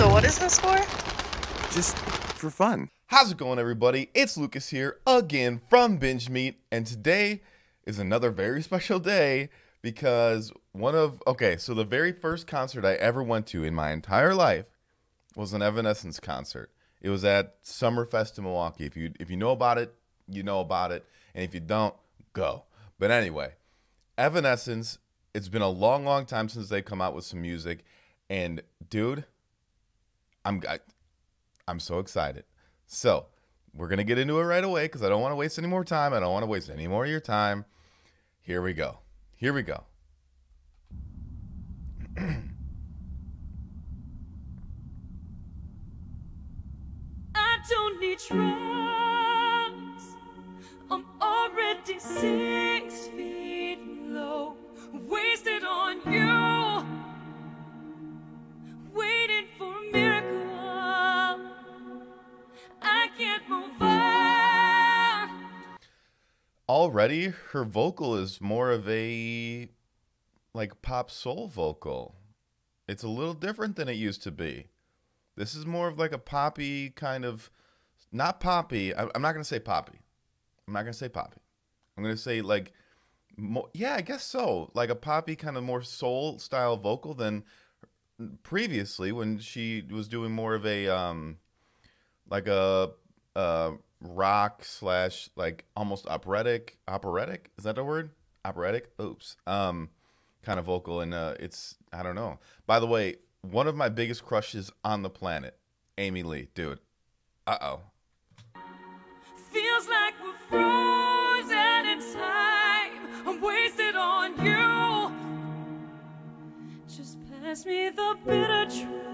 So what is this for? Just for fun. How's it going, everybody? It's Lucas here again from Binge Meat, and today is another very special day because one of okay, so the very first concert I ever went to in my entire life was an Evanescence concert. It was at Summerfest in Milwaukee. If you if you know about it, you know about it, and if you don't, go. But anyway, Evanescence. It's been a long, long time since they come out with some music, and dude, I'm I, I'm so excited. So we're gonna get into it right away because I don't want to waste any more time. I don't want to waste any more of your time. Here we go. Here we go. I don't need drugs. I'm already six feet Already, her vocal is more of a like pop soul vocal. It's a little different than it used to be. This is more of like a poppy kind of, not poppy. I'm not gonna say poppy. I'm not gonna say poppy. I'm gonna say like, yeah, I guess so. Like a poppy kind of more soul style vocal than previously when she was doing more of a um, like a uh rock slash like almost operatic operatic? Is that the word? Operatic? Oops. Um kind of vocal and uh it's i don't know. By the way one of my biggest crushes on the planet amy lee dude. Uh-oh. Feels like we're frozen in time. I'm wasted on you. Just pass me the bitter truth.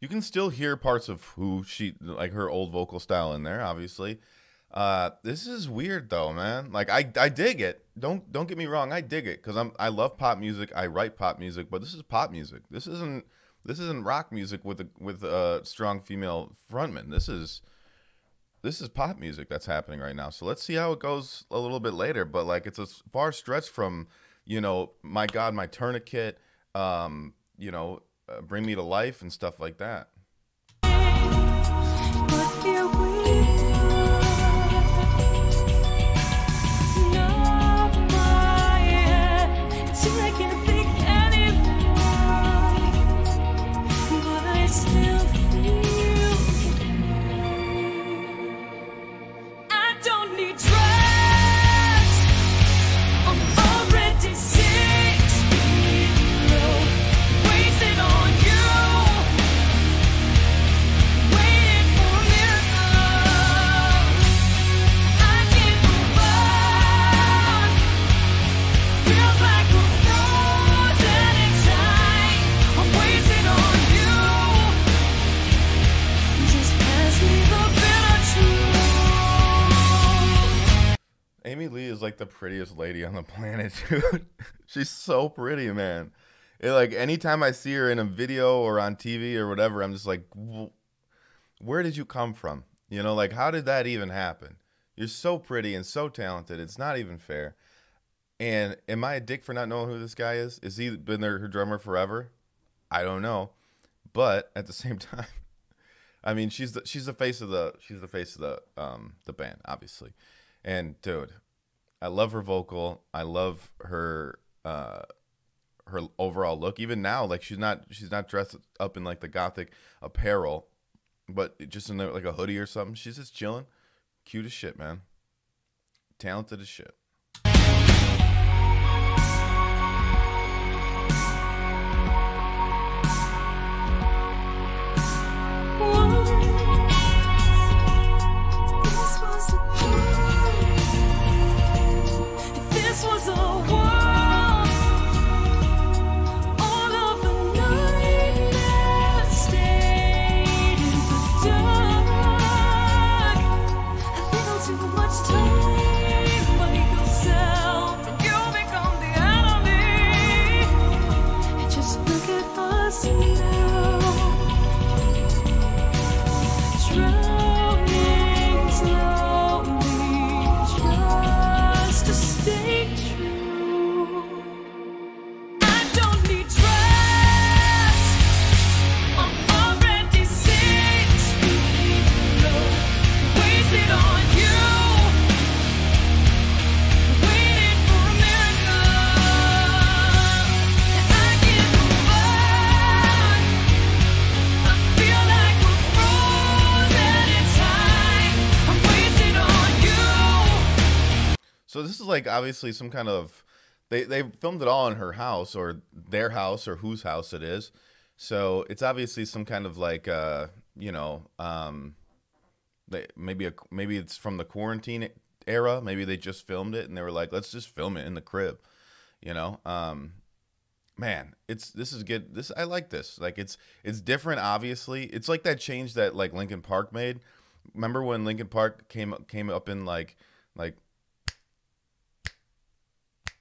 You can still hear parts of who she like her old vocal style in there obviously uh this is weird though man. Like i i dig it. Don't don't get me wrong i dig it because i'm i love pop music i write pop music but this is pop music. This isn't this isn't rock music with a with a strong female frontman. This is this is pop music that's happening right now. So let's see how it goes a little bit later but like it's a far stretch from you know my god my tourniquet um you know uh, bring me to life and stuff like that like the prettiest lady on the planet, dude. She's so pretty, man. It, like anytime I see her in a video or on TV or whatever, I'm just like, where did you come from? You know, like how did that even happen? You're so pretty and so talented. It's not even fair. And am I a dick for not knowing who this guy is? Is he been their her drummer forever? I don't know. But at the same time, I mean, she's the she's the face of the she's the face of the um the band, obviously. And dude, I love her vocal. I love her uh her overall look. Even now, like she's not she's not dressed up in like the gothic apparel, but just in like a hoodie or something. She's just chilling. Cute as shit, man. Talented as shit. Is like obviously some kind of they they filmed it all in her house or their house or whose house it is. So it's obviously some kind of like uh you know um they maybe a maybe it's from the quarantine era. Maybe they just filmed it and they were like, let's just film it in the crib. You know, um, man, it's this is good. This I like this. Like it's it's different. Obviously, it's like that change that like Linkin Park made. Remember when Linkin Park came came up in like like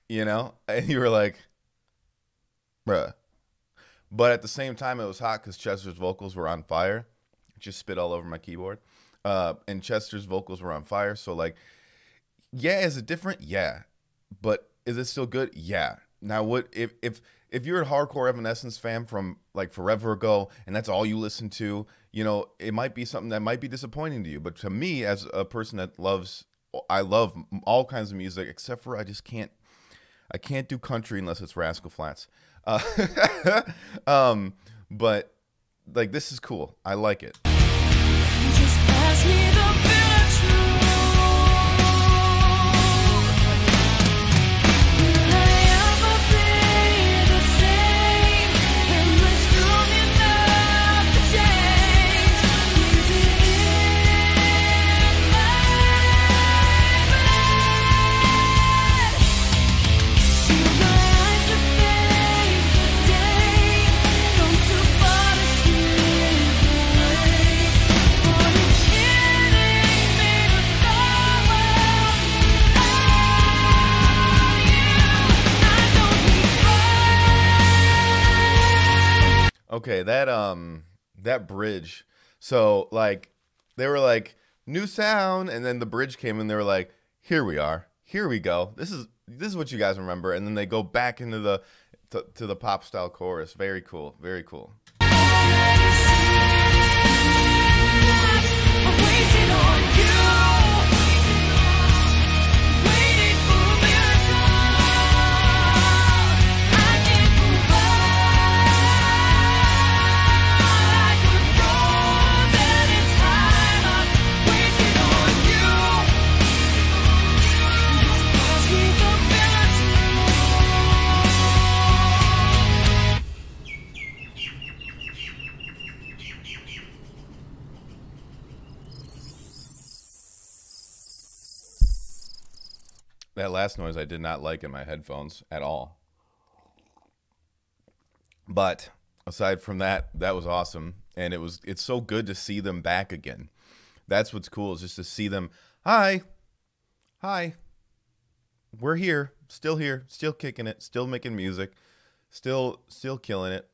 you know, and you were like, bruh. But at the same time, it was hot because Chester's vocals were on fire. Just spit all over my keyboard. Uh, and Chester's vocals were on fire. So like, yeah, is it different? Yeah, but is it still good? Yeah. Now, what if if if you're a hardcore Evanescence fan from like forever ago, and that's all you listen to? You know, it might be something that might be disappointing to you. But to me, as a person that loves, I love all kinds of music, except for I just can't I can't do country unless it's Rascal Flatts. Uh, um, but like this is cool. I like it. Okay, that um that bridge. So like they were like new sound, and then the bridge came, and they were like, here we are, here we go. This is this is what you guys remember, and then they go back into the to, to the pop style chorus. Very cool, very cool. That last noise I did not like in my headphones at all. But aside from that, that was awesome, and it was it's so good to see them back again. That's what's cool is just to see them. Hi, hi. We're here, still here, still kicking it, still making music, still still killing it.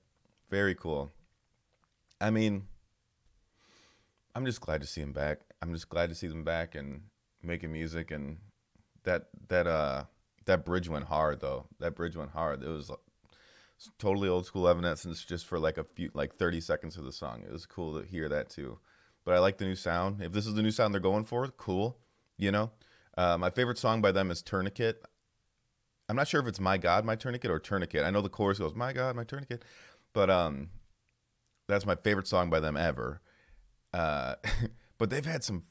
Very cool. I mean, I'm just glad to see them back. I'm just glad to see them back and making music and that that uh that bridge went hard though. That bridge went hard. It was it's totally old school Evanescence just for like a few like 30 seconds of the song. It was cool to hear that too. But I like the new sound. If this is the new sound they're going for, cool. You know, uh, my favorite song by them is Tourniquet. I'm not sure if it's My God, My Tourniquet or Tourniquet. I know the chorus goes My God, My Tourniquet, but um, that's my favorite song by them ever. Uh, but they've had some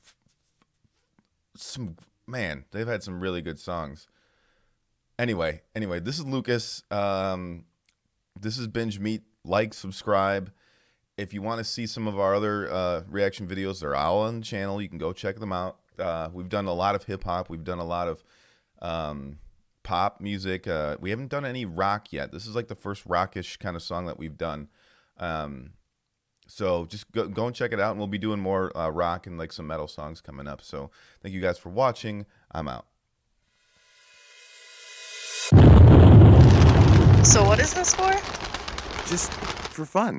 some man, they've had some really good songs. Anyway, anyway, this is Lucas. Um, this is Binge Meat. Like, subscribe. If you want to see some of our other uh, reaction videos, they're all on the channel. You can go check them out. Uh, we've done a lot of hip hop. We've done a lot of um, pop music. Uh, we haven't done any rock yet. This is like the first rockish kind of song that we've done. Um, so just go, go and check it out, and we'll be doing more uh, rock and like some metal songs coming up. So thank you guys for watching. I'm out. So what is this for? Just for for fun.